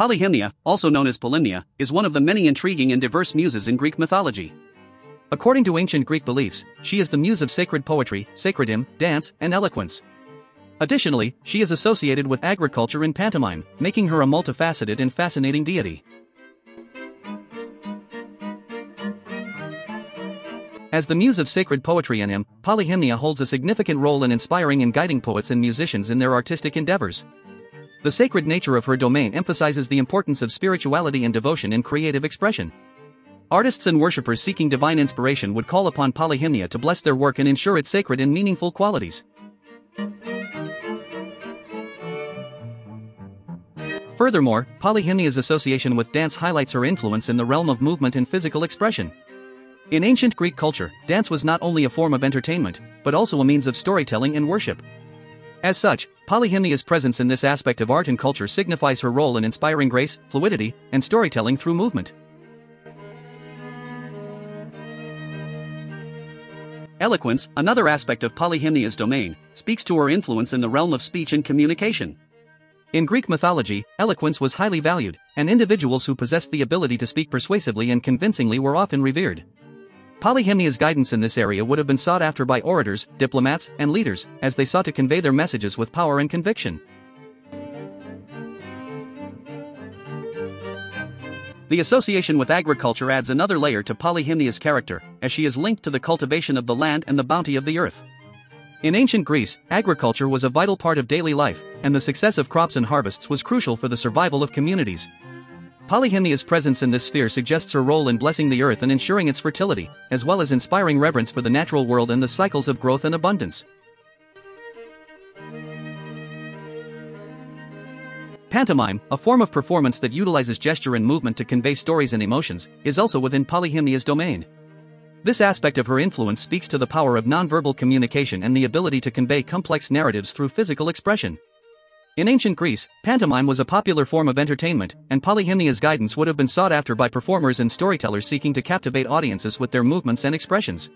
Polyhymnia, also known as Polymnia, is one of the many intriguing and diverse muses in Greek mythology. According to ancient Greek beliefs, she is the muse of sacred poetry, sacred hymn, dance, and eloquence. Additionally, she is associated with agriculture and pantomime, making her a multifaceted and fascinating deity. As the muse of sacred poetry and hymn, Polyhymnia holds a significant role in inspiring and guiding poets and musicians in their artistic endeavors. The sacred nature of her domain emphasizes the importance of spirituality and devotion in creative expression. Artists and worshippers seeking divine inspiration would call upon Polyhymnia to bless their work and ensure its sacred and meaningful qualities. Furthermore, Polyhymnia's association with dance highlights her influence in the realm of movement and physical expression. In ancient Greek culture, dance was not only a form of entertainment, but also a means of storytelling and worship. As such, Polyhymnia's presence in this aspect of art and culture signifies her role in inspiring grace, fluidity, and storytelling through movement. Eloquence, another aspect of Polyhymnia's domain, speaks to her influence in the realm of speech and communication. In Greek mythology, eloquence was highly valued, and individuals who possessed the ability to speak persuasively and convincingly were often revered. Polyhymnia's guidance in this area would have been sought after by orators, diplomats, and leaders, as they sought to convey their messages with power and conviction. The association with agriculture adds another layer to Polyhymnia's character, as she is linked to the cultivation of the land and the bounty of the earth. In ancient Greece, agriculture was a vital part of daily life, and the success of crops and harvests was crucial for the survival of communities. Polyhymnia's presence in this sphere suggests her role in blessing the earth and ensuring its fertility, as well as inspiring reverence for the natural world and the cycles of growth and abundance. Pantomime, a form of performance that utilizes gesture and movement to convey stories and emotions, is also within Polyhymnia's domain. This aspect of her influence speaks to the power of nonverbal communication and the ability to convey complex narratives through physical expression. In ancient Greece, pantomime was a popular form of entertainment, and Polyhymnia's guidance would have been sought after by performers and storytellers seeking to captivate audiences with their movements and expressions.